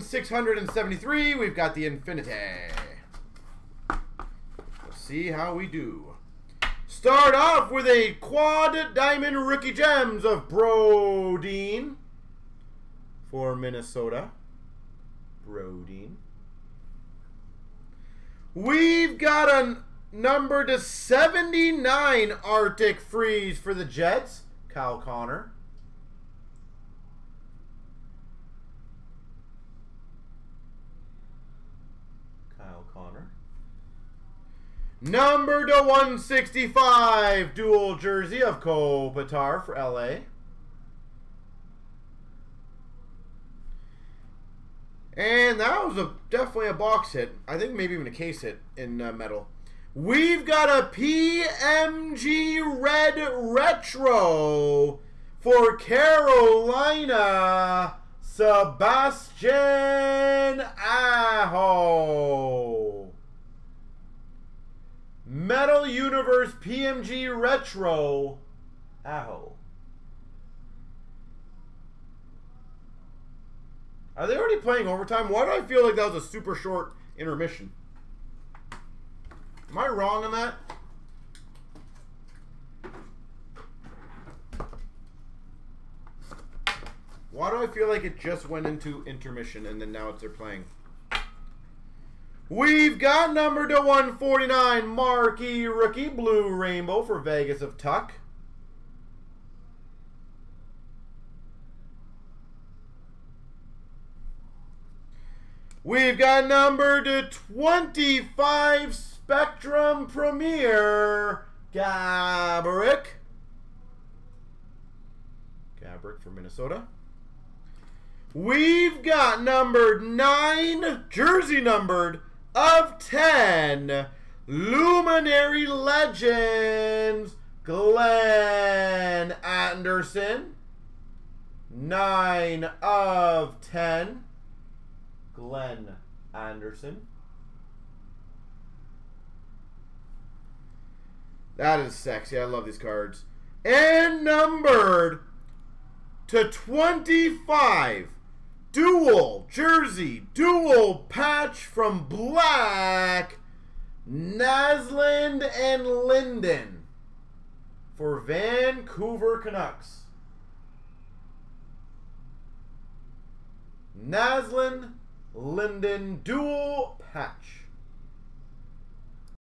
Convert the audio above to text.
673, we've got the Infinity. Let's see how we do. Start off with a quad diamond rookie gems of Brodin for Minnesota. Brodin. We've got a number to 79 Arctic Freeze for the Jets. Kyle Connor. Kyle Connor. Number to 165, dual jersey of Kopitar for LA. And that was a definitely a box hit. I think maybe even a case hit in uh, metal. We've got a PMG Red Retro for Carolina, Sebastian Aho. Metal Universe PMG Retro Aho. Are they already playing overtime? Why do I feel like that was a super short intermission? Am I wrong on that? Why do I feel like it just went into intermission and then now it's they're playing? We've got number to 149, Marquee Rookie, Blue Rainbow for Vegas of Tuck. We've got number to 25, Spectrum Premier, Gaborik. Gaborik for Minnesota. We've got numbered 9, jersey numbered, of 10, Luminary Legends, Glenn Anderson. 9 of 10. Glenn Anderson. That is sexy. I love these cards. And numbered to 25. Dual jersey, dual patch from Black, Naslund and Linden for Vancouver Canucks. Naslund Linden dual patch.